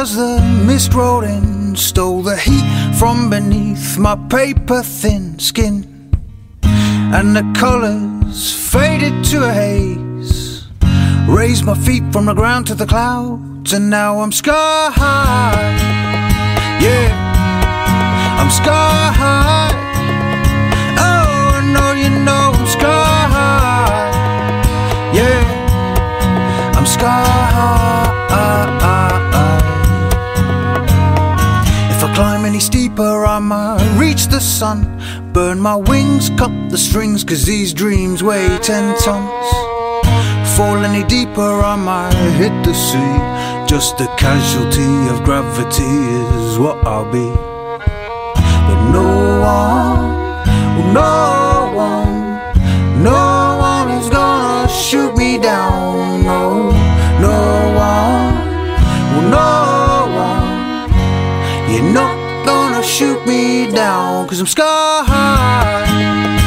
as the mist rolled in, stole the heat from beneath my paper thin skin. And the colors faded to a haze. Raised my feet from the ground to the clouds, and now I'm sky high. Yeah, I'm sky high. Climb any steeper, I might reach the sun. Burn my wings, cut the strings, cause these dreams weigh ten tons. Fall any deeper, I might hit the sea. Just a casualty of gravity is what I'll be. Cause I'm sky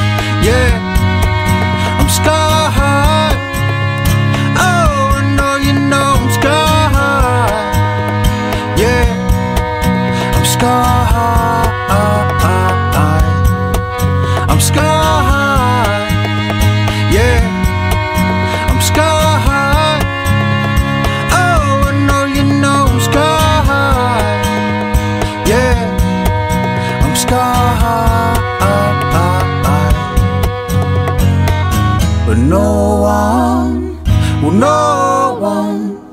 one, no one,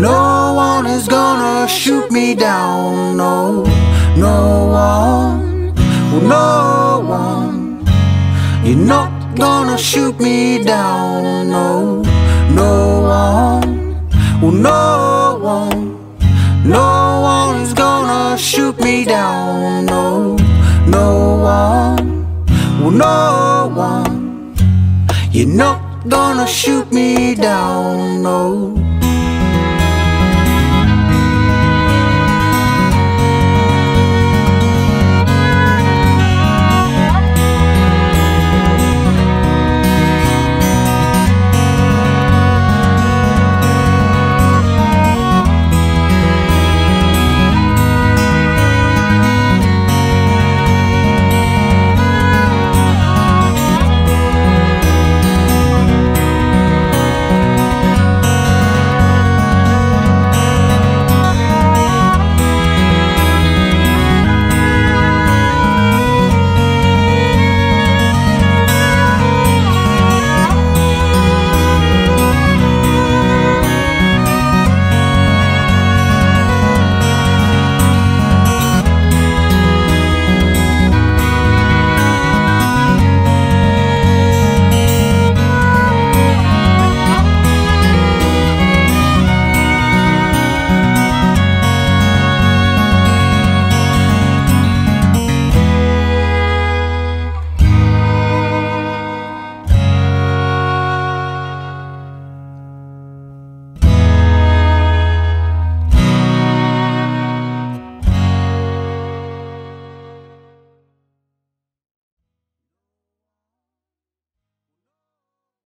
no one is gonna shoot me down. No, no one, no one. You're not gonna shoot me down. No gonna shoot me down. No.